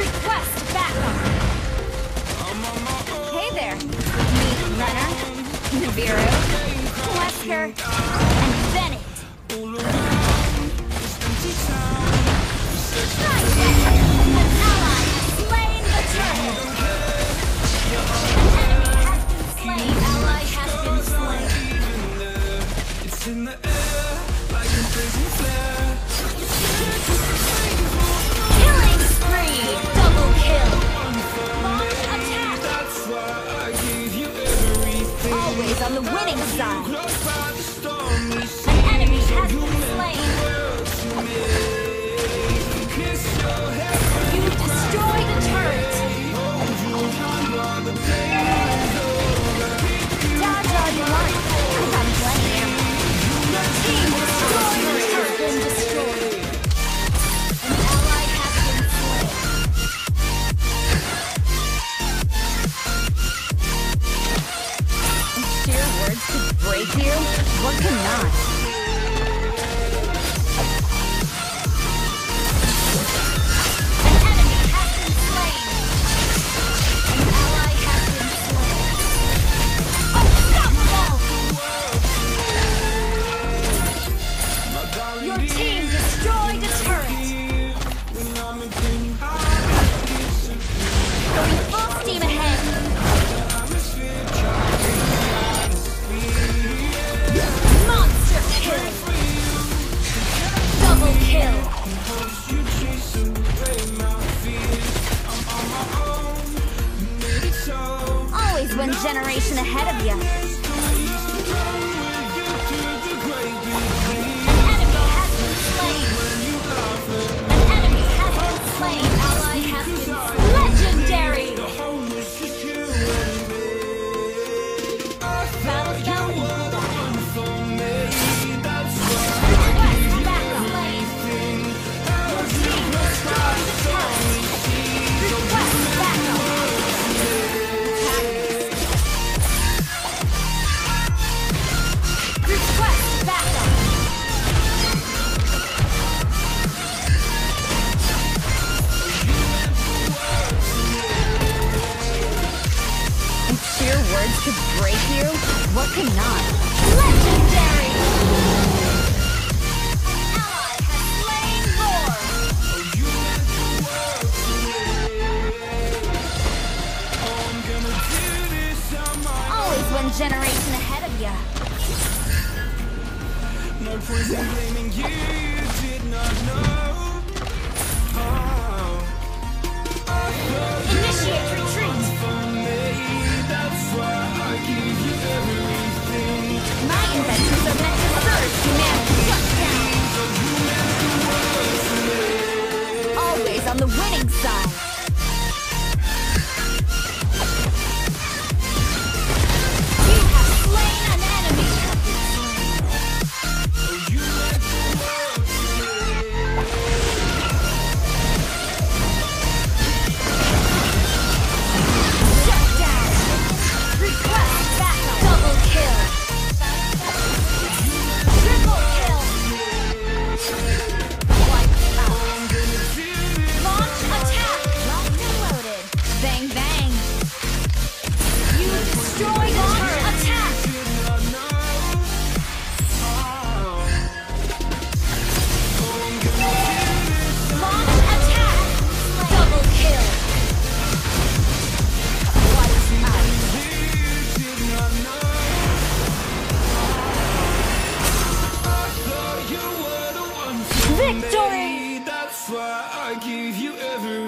Request backup! Hey there! Meet Renner, Nibiru, Wesker, and Bennett! One cannot. zigzag.